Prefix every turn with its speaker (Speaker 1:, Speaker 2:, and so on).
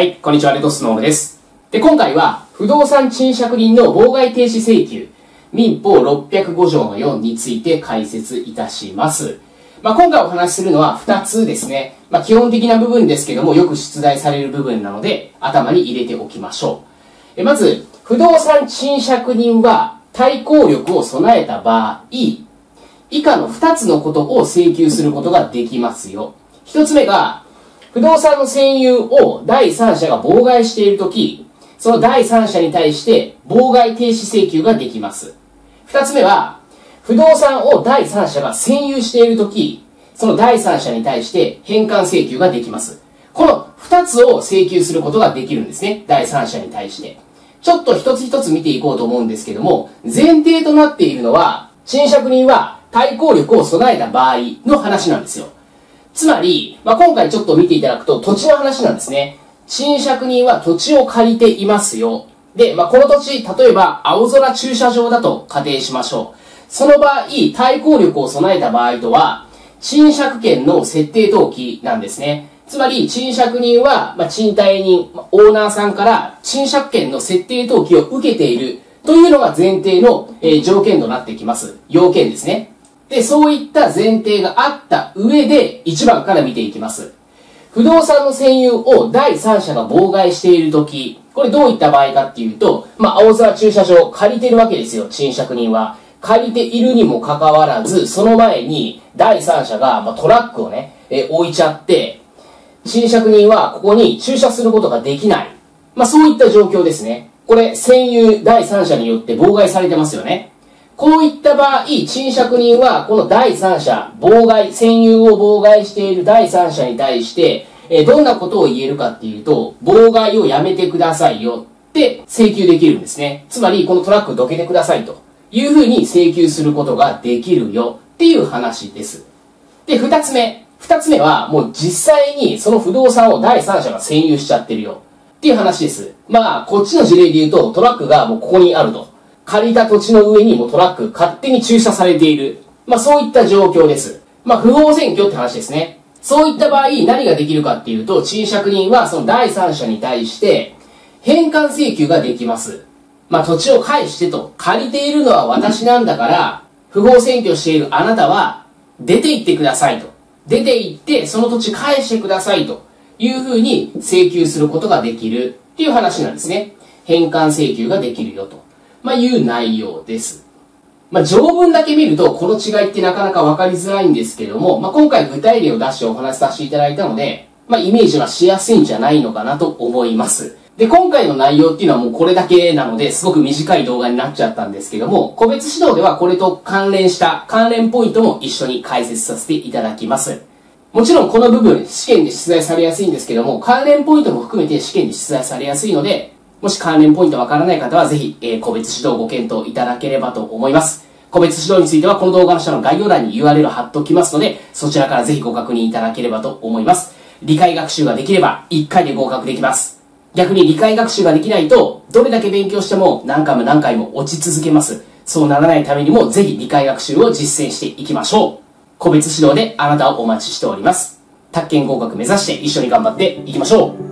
Speaker 1: はい、こんにちは、レトスノームです。で、今回は、不動産賃借人の妨害停止請求、民法605条の4について解説いたします。まあ、今回お話しするのは2つですね。まあ、基本的な部分ですけども、よく出題される部分なので、頭に入れておきましょう。えまず、不動産賃借人は、対抗力を備えた場合、以下の2つのことを請求することができますよ。1つ目が、不動産の占有を第三者が妨害しているとき、その第三者に対して妨害停止請求ができます。二つ目は、不動産を第三者が占有しているとき、その第三者に対して返還請求ができます。この二つを請求することができるんですね。第三者に対して。ちょっと一つ一つ見ていこうと思うんですけども、前提となっているのは、賃借人は対抗力を備えた場合の話なんですよ。つまり、まあ、今回ちょっと見ていただくと土地の話なんですね。賃借人は土地を借りていますよ。で、まあ、この土地、例えば青空駐車場だと仮定しましょう。その場合、対抗力を備えた場合とは、賃借権の設定登記なんですね。つまり、賃借人は、まあ、賃貸人、オーナーさんから賃借権の設定登記を受けているというのが前提の、えー条件となってきます。要件ですね。で、そういった前提があった上で、1番から見ていきます。不動産の占有を第三者が妨害しているとき、これどういった場合かっていうと、まあ、青空駐車場借りてるわけですよ、賃借人は。借りているにもかかわらず、その前に第三者が、まあ、トラックをね、え置いちゃって、賃借人はここに駐車することができない。まあ、そういった状況ですね。これ、占有第三者によって妨害されてますよね。こういった場合、賃借人は、この第三者、妨害、占有を妨害している第三者に対して、えどんなことを言えるかっていうと、妨害をやめてくださいよって請求できるんですね。つまり、このトラックどけてくださいというふうに請求することができるよっていう話です。で、二つ目。二つ目は、もう実際にその不動産を第三者が占有しちゃってるよ。っていう話です。まあ、こっちの事例で言うと、トラックがもうここにあると。借りた土地の上にもトラック勝手に駐車されている。まあ、そういった状況です。まあ、不法占拠って話ですね。そういった場合、何ができるかっていうと、賃借人はその第三者に対して、返還請求ができます。まあ、土地を返してと、借りているのは私なんだから、不法占拠しているあなたは、出て行ってくださいと。出て行って、その土地返してくださいというふうに請求することができるっていう話なんですね。返還請求ができるよと、まあ、いう内容です。まあ、条文だけ見ると、この違いってなかなか分かりづらいんですけども、まあ、今回具体例を出してお話しさせていただいたので、まあ、イメージはしやすいんじゃないのかなと思います。で、今回の内容っていうのはもうこれだけなので、すごく短い動画になっちゃったんですけども、個別指導ではこれと関連した関連ポイントも一緒に解説させていただきます。もちろんこの部分、試験で出題されやすいんですけども、関連ポイントも含めて試験で出題されやすいので、もし関連ポイントわからない方はぜひ、えー個別指導ご検討いただければと思います。個別指導についてはこの動画の下の概要欄に URL を貼っておきますので、そちらからぜひご確認いただければと思います。理解学習ができれば1回で合格できます。逆に理解学習ができないと、どれだけ勉強しても何回も何回も落ち続けます。そうならないためにもぜひ理解学習を実践していきましょう。個別指導であなたをお待ちしております。宅建合格目指して一緒に頑張っていきましょう。